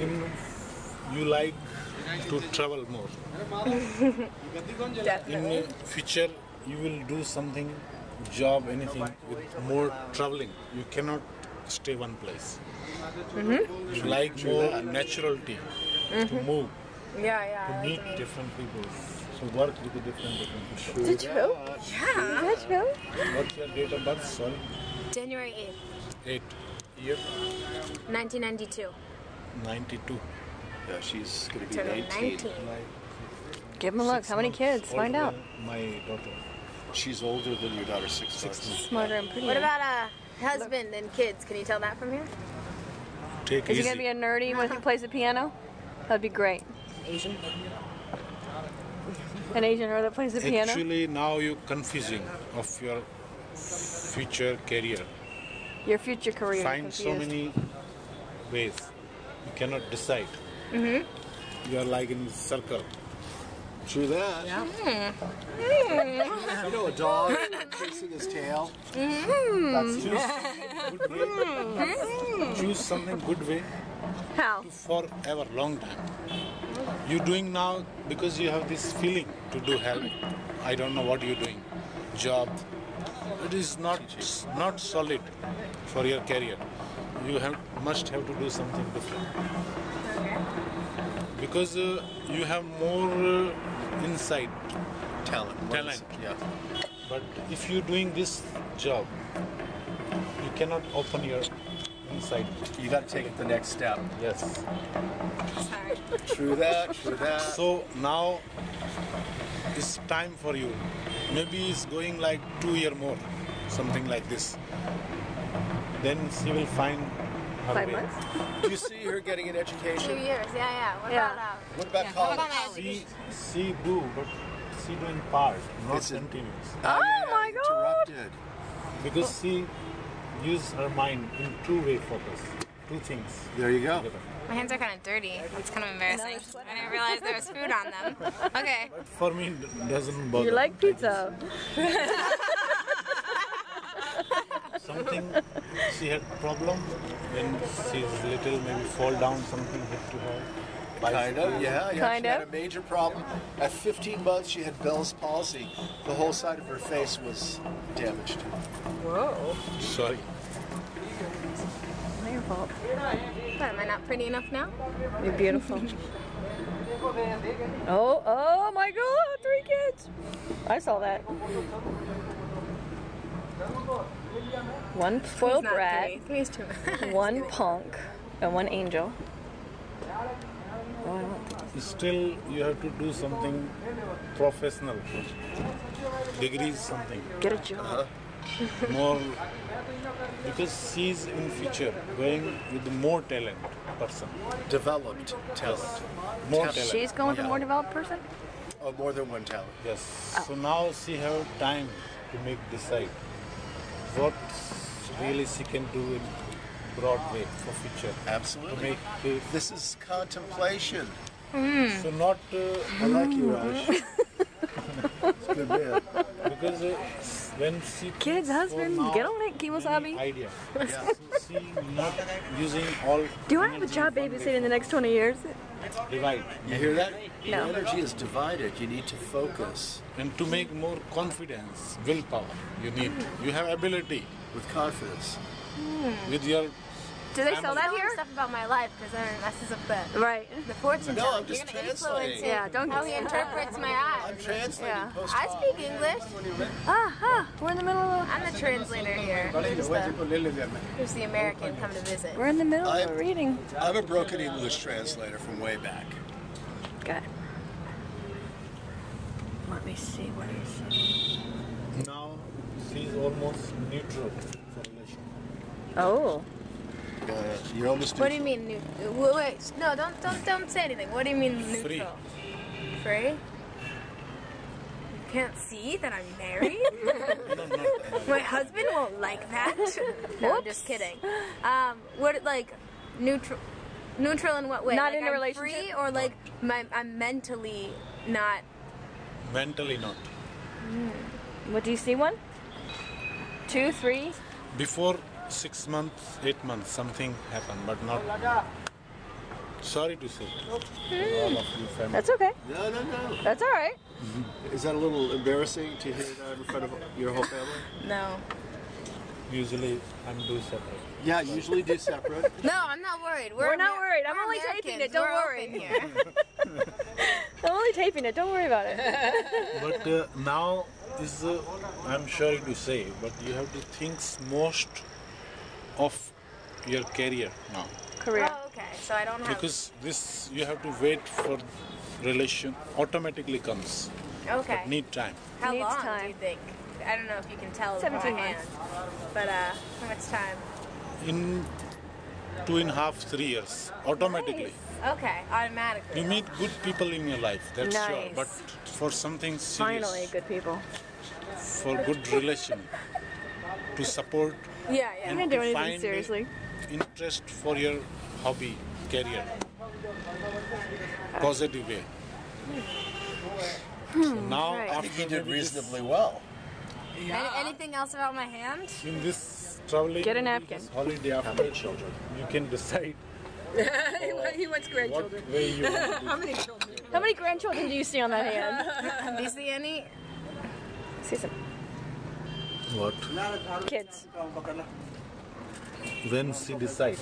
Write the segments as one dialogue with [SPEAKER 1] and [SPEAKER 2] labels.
[SPEAKER 1] in you like to travel more.
[SPEAKER 2] Definitely.
[SPEAKER 1] In future, you will do something, job, anything with more traveling. You cannot stay one place. You mm-hmm. like more naturality to mm-hmm. move,
[SPEAKER 2] Yeah, yeah.
[SPEAKER 1] to meet
[SPEAKER 2] like me.
[SPEAKER 1] different people, so work with the different different people.
[SPEAKER 3] Is that true?
[SPEAKER 2] Yeah.
[SPEAKER 3] Is that true?
[SPEAKER 1] What's your date of birth? Sorry,
[SPEAKER 2] January 8th,
[SPEAKER 1] eight year
[SPEAKER 2] 1992.
[SPEAKER 1] 92.
[SPEAKER 4] Yeah, she's going to be
[SPEAKER 2] Turning
[SPEAKER 4] 19.
[SPEAKER 2] 19.
[SPEAKER 3] Give him a look.
[SPEAKER 1] six
[SPEAKER 3] How many
[SPEAKER 1] months
[SPEAKER 3] kids? Find out.
[SPEAKER 1] than My daughter.
[SPEAKER 4] She's older than your daughter, six,
[SPEAKER 1] Six
[SPEAKER 4] months.
[SPEAKER 1] months.
[SPEAKER 3] Smarter and prettier.
[SPEAKER 2] What about a husband and kids? Can you tell that from here?
[SPEAKER 1] Take
[SPEAKER 3] Is he
[SPEAKER 1] easy.
[SPEAKER 3] gonna be a nerdy when he plays the piano? That'd be great.
[SPEAKER 5] Asian.
[SPEAKER 3] An Asian nerd that plays the piano.
[SPEAKER 1] Actually, now you're confusing of your future career.
[SPEAKER 3] Your future career.
[SPEAKER 1] Find so
[SPEAKER 3] confused.
[SPEAKER 1] many ways. You cannot decide. Mm-hmm. You are like in circle.
[SPEAKER 4] True that.
[SPEAKER 5] Yeah.
[SPEAKER 4] You know, a dog chasing his tail. Mm-hmm. That's
[SPEAKER 1] Choose something good way. Mm-hmm. Choose something good way
[SPEAKER 3] How?
[SPEAKER 1] forever, long time. You're doing now because you have this feeling to do help. I don't know what you're doing. Job. It is not not solid for your career. You have must have to do something different. Because uh, you have more uh, insight.
[SPEAKER 4] talent.
[SPEAKER 1] Talent.
[SPEAKER 4] Yeah.
[SPEAKER 1] But if you're doing this job, you cannot open your insight.
[SPEAKER 4] You got to take it the next step.
[SPEAKER 1] Yes.
[SPEAKER 2] Sorry.
[SPEAKER 4] True that. True that.
[SPEAKER 1] So now it's time for you. Maybe it's going like two year more, something like this. Then she will find her
[SPEAKER 3] Five
[SPEAKER 1] way.
[SPEAKER 3] months?
[SPEAKER 4] Do you see her getting an
[SPEAKER 2] Two years. Yeah, yeah. What
[SPEAKER 3] Yeah.
[SPEAKER 2] about uh,
[SPEAKER 4] What about
[SPEAKER 5] Yeah, how
[SPEAKER 4] college?
[SPEAKER 5] about my
[SPEAKER 1] She she do, but she doing part, not
[SPEAKER 4] It's a-
[SPEAKER 1] continuous.
[SPEAKER 4] Oh, yeah,
[SPEAKER 3] my God.
[SPEAKER 4] Interrupted.
[SPEAKER 1] Because she use her mind in two way focus, two things.
[SPEAKER 4] There you go.
[SPEAKER 1] together.
[SPEAKER 2] My hands are kind of dirty. It's kind of embarrassing. I didn't realize there was food on them. Okay.
[SPEAKER 1] For me, it doesn't bother.
[SPEAKER 3] You like pizza?
[SPEAKER 1] something she had problem when she's little maybe fall down something hit to her
[SPEAKER 4] Kind of, yeah, yeah.
[SPEAKER 3] Kind
[SPEAKER 4] she had
[SPEAKER 3] of.
[SPEAKER 4] a major problem. At 15 months, she had Bell's palsy. The whole side of her face was damaged.
[SPEAKER 5] Whoa.
[SPEAKER 1] sorry
[SPEAKER 3] Not your fault.
[SPEAKER 2] What, am I not pretty enough now?
[SPEAKER 3] You're beautiful. oh, oh my God! Three kids. I saw that. One spoiled
[SPEAKER 2] Not
[SPEAKER 3] brat,
[SPEAKER 2] three. Three is too much.
[SPEAKER 3] one punk, and one angel. Oh, I want
[SPEAKER 1] still you have to do something professional degrees something
[SPEAKER 3] Get a job. Uh-huh.
[SPEAKER 1] more because she's in future going with more talent person
[SPEAKER 4] Developed talent.
[SPEAKER 1] more
[SPEAKER 4] Talent.
[SPEAKER 1] talent
[SPEAKER 3] She's going with a more developed person.
[SPEAKER 4] Oh, more than one talent.
[SPEAKER 1] yes so oh. now she have time to make decide what really she can do in broadway for future
[SPEAKER 4] Absolutely.
[SPEAKER 1] make the,
[SPEAKER 4] This is contemplation.
[SPEAKER 1] so not uh,
[SPEAKER 4] I like you, Raj. it's good man.
[SPEAKER 1] because uh, when she
[SPEAKER 3] Kids, husband,
[SPEAKER 1] now
[SPEAKER 3] get on it,
[SPEAKER 1] many
[SPEAKER 3] Kimosabi.
[SPEAKER 1] idea
[SPEAKER 4] Yeah.
[SPEAKER 1] so she not using all
[SPEAKER 3] Do I want to have a job babysitting in the next 20 years?
[SPEAKER 1] Divide
[SPEAKER 4] You hear that?
[SPEAKER 3] No.
[SPEAKER 4] Your energy is divided. You need to focus
[SPEAKER 1] and to make more confidence willpower you need you have ability
[SPEAKER 4] with confidence. Hmm.
[SPEAKER 1] with your
[SPEAKER 3] Do they sell that
[SPEAKER 2] Tell me
[SPEAKER 3] here?
[SPEAKER 2] stuff about my life because then it messes up the,
[SPEAKER 3] Right.
[SPEAKER 2] the fortune
[SPEAKER 4] No,
[SPEAKER 2] telling.
[SPEAKER 4] I'm just
[SPEAKER 2] You're gonna influence
[SPEAKER 4] translating.
[SPEAKER 3] Yeah, don't
[SPEAKER 2] how he interprets my eyes.
[SPEAKER 4] I'm
[SPEAKER 2] eyes.
[SPEAKER 4] translating
[SPEAKER 3] Yeah.
[SPEAKER 2] I speak English.
[SPEAKER 3] Ah, ah, we're in the middle of
[SPEAKER 2] I'm the translator here. Who's the, who's the American come to visit?
[SPEAKER 3] we're in the middle of
[SPEAKER 4] I-
[SPEAKER 3] a reading.
[SPEAKER 4] I'm a broken English translator from way back.
[SPEAKER 3] Got. Let me see what he said.
[SPEAKER 1] now she's almost neutral for relation
[SPEAKER 3] Oh,
[SPEAKER 4] Uh, you're almost
[SPEAKER 2] What do you mean new? Wait, wait, no, don't, don't, don't say anything. What do you mean neutral?
[SPEAKER 1] Free.
[SPEAKER 2] Free? You can't see that I'm married.
[SPEAKER 1] no, not
[SPEAKER 2] My husband won't like that. no, I'm just kidding. Um, what like neutral? Neutral in what way?
[SPEAKER 3] Not
[SPEAKER 2] like
[SPEAKER 3] in a
[SPEAKER 2] I'm
[SPEAKER 3] relationship?
[SPEAKER 2] free or like my, I'm mentally not.
[SPEAKER 1] mentally not
[SPEAKER 3] what do you see? One, two, three.
[SPEAKER 1] before six months eight months something happened but not Sorry to say. All of you family.
[SPEAKER 3] That's okay.
[SPEAKER 4] No, no, no.
[SPEAKER 3] That's all right.
[SPEAKER 4] Is that a little embarrassing to hear that in front of your whole family?
[SPEAKER 2] No.
[SPEAKER 1] Usually I'm do separate.
[SPEAKER 4] Yeah, usually do separate.
[SPEAKER 2] No, I'm not worried. We're,
[SPEAKER 3] We're not
[SPEAKER 2] Amer-
[SPEAKER 3] worried. I'm
[SPEAKER 2] we're
[SPEAKER 3] only taping it. Don't
[SPEAKER 2] We're
[SPEAKER 3] worry.
[SPEAKER 2] here.
[SPEAKER 3] I'm only taping it. Don't worry about it.
[SPEAKER 1] But uh, now is uh, I'm sorry to say, but you have to think most of your career now
[SPEAKER 3] Career.
[SPEAKER 2] oh, okay. So I don't have.
[SPEAKER 1] because this you have to wait for relation automatically comes.
[SPEAKER 2] okay.
[SPEAKER 1] Need time.
[SPEAKER 2] How
[SPEAKER 3] Needs
[SPEAKER 2] long do you think? I don't know if you can tell.
[SPEAKER 3] 17
[SPEAKER 2] by hand, but uh, how much time?
[SPEAKER 1] In two and a half, three years, automatically. Nice.
[SPEAKER 2] Okay, automatically.
[SPEAKER 1] You meet good people in your life, that's sure. But for something serious,
[SPEAKER 3] Finally, good people.
[SPEAKER 1] for good relation, to support
[SPEAKER 2] Yeah, yeah.
[SPEAKER 1] and
[SPEAKER 3] didn't do anything
[SPEAKER 1] find
[SPEAKER 3] seriously.
[SPEAKER 1] interest for your hobby, career, positive way. Hmm, so now
[SPEAKER 3] right.
[SPEAKER 4] I think
[SPEAKER 1] after
[SPEAKER 4] you did reasonably well.
[SPEAKER 2] Any, anything else about my hand?
[SPEAKER 1] in this traveling,
[SPEAKER 3] Get a napkin.
[SPEAKER 1] this holiday
[SPEAKER 4] How
[SPEAKER 1] after
[SPEAKER 4] many children?
[SPEAKER 1] you can decide
[SPEAKER 5] he wants
[SPEAKER 1] what
[SPEAKER 5] grandchildren.
[SPEAKER 1] way you want to
[SPEAKER 5] How many children?
[SPEAKER 3] How many grandchildren do you see on that hand?
[SPEAKER 2] Do you see any?
[SPEAKER 3] see some
[SPEAKER 1] do. What?
[SPEAKER 3] kids.
[SPEAKER 1] When she decide.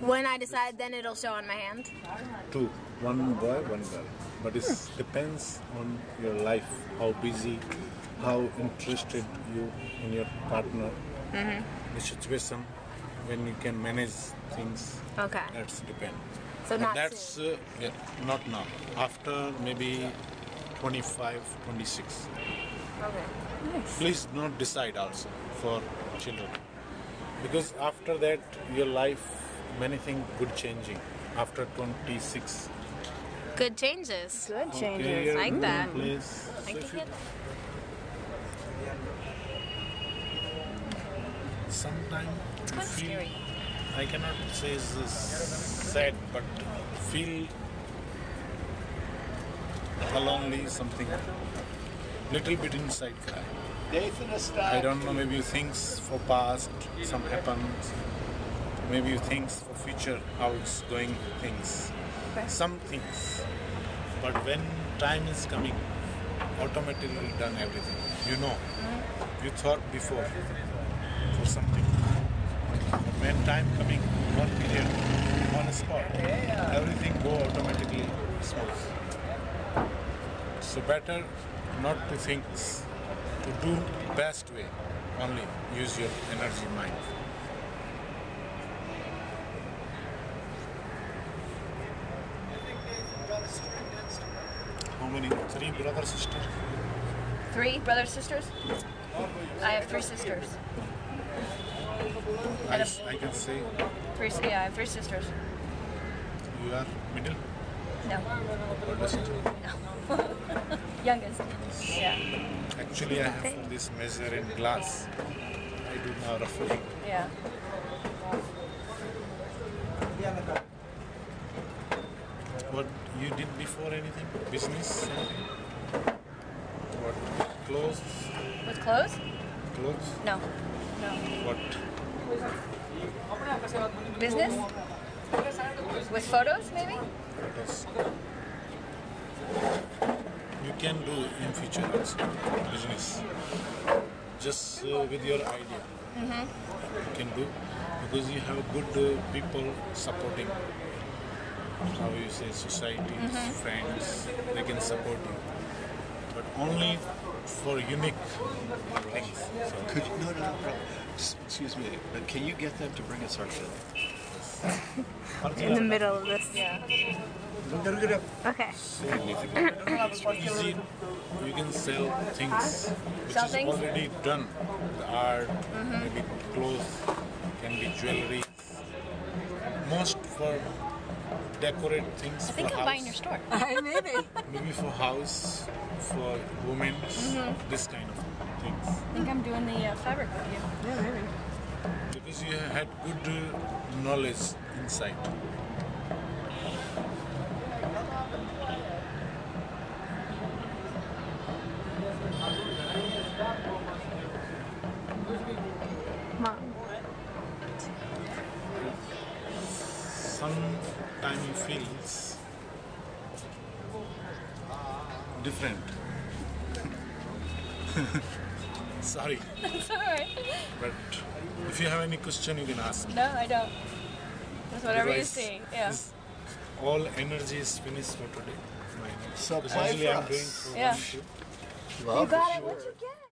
[SPEAKER 2] When I decide, then it'll show on my hand.
[SPEAKER 1] Two, one boy, one girl. But it depends on your life, how busy, how interested you in your partner, the situation, when you can manage things.
[SPEAKER 2] Okay.
[SPEAKER 1] That's depend.
[SPEAKER 2] So
[SPEAKER 1] But
[SPEAKER 2] not
[SPEAKER 1] that's uh, yeah, not now. After maybe 25, 26.
[SPEAKER 2] Okay.
[SPEAKER 1] Please don't decide also for children. Because after that, your life, many things good changing. After 26.
[SPEAKER 2] Good changes.
[SPEAKER 3] good changes.
[SPEAKER 1] Career,
[SPEAKER 2] like that.
[SPEAKER 1] Mm, Place.
[SPEAKER 2] I
[SPEAKER 1] So
[SPEAKER 2] can
[SPEAKER 1] if
[SPEAKER 2] get
[SPEAKER 1] Sometimes you
[SPEAKER 2] kind of
[SPEAKER 1] feel,
[SPEAKER 2] scary.
[SPEAKER 1] I cannot say it's sad, but feel lonely, something little bit inside cry.
[SPEAKER 4] Nathan is
[SPEAKER 1] I don't know, maybe you things for past, some happens. Maybe you things for future, how it's going things. Some things. But when time is coming, automatically done everything. You know. Mm-hmm. You thought before for something. But when time coming, one period, one spot, everything go automatically smooth. So better not to think to do best way. Only use your energy mind. How many? Three brother sister
[SPEAKER 3] Three brothers, sisters? I have three sisters.
[SPEAKER 1] I can say
[SPEAKER 3] Three, yeah, I have three sisters.
[SPEAKER 1] you are middle?
[SPEAKER 3] No,
[SPEAKER 1] oldest
[SPEAKER 3] youngest. Yeah,
[SPEAKER 1] actually i have this measure in glass i do now roughly
[SPEAKER 3] yeah.
[SPEAKER 1] what you did before anything business anything what clothes
[SPEAKER 3] With clothes?
[SPEAKER 1] clothes
[SPEAKER 3] No. No.
[SPEAKER 1] what
[SPEAKER 3] Business? With photos, maybe?
[SPEAKER 1] Yes. You can do in future also business. Just uh, with your idea. You can do because you have good uh, people supporting. How you say societies, friends, they can support you. But only for unique things. So
[SPEAKER 4] Could you, no, no, no, bro. Excuse me, but can you get them to bring us our film?
[SPEAKER 2] In the middle of this.
[SPEAKER 3] Yeah.
[SPEAKER 2] Okay.
[SPEAKER 1] easy you can sell things which
[SPEAKER 3] Sell
[SPEAKER 1] is
[SPEAKER 3] things?
[SPEAKER 1] already done the art maybe clothes can be jewelry most for decorate things
[SPEAKER 3] I think I'm
[SPEAKER 1] house
[SPEAKER 3] buying your store.
[SPEAKER 5] Maybe.
[SPEAKER 1] maybe for house for women this kind of things
[SPEAKER 3] I think I'm doing the uh, fabric with you.
[SPEAKER 5] Yeah, maybe.
[SPEAKER 1] because you had good uh, knowledge inside
[SPEAKER 2] Mom.
[SPEAKER 1] some you feel different. Sorry,
[SPEAKER 3] It's alright.
[SPEAKER 1] but if you have any question, you can ask.
[SPEAKER 3] No, I don't. That's whatever you
[SPEAKER 1] Otherwise,
[SPEAKER 3] see. Yeah.
[SPEAKER 1] All energy is finished for today. Mine.
[SPEAKER 4] So
[SPEAKER 1] Because
[SPEAKER 4] play
[SPEAKER 1] usually I'm
[SPEAKER 4] us.
[SPEAKER 1] doing for
[SPEAKER 3] Yeah.
[SPEAKER 1] one shoot.
[SPEAKER 4] Love
[SPEAKER 2] got
[SPEAKER 4] the
[SPEAKER 2] it. What'd you get?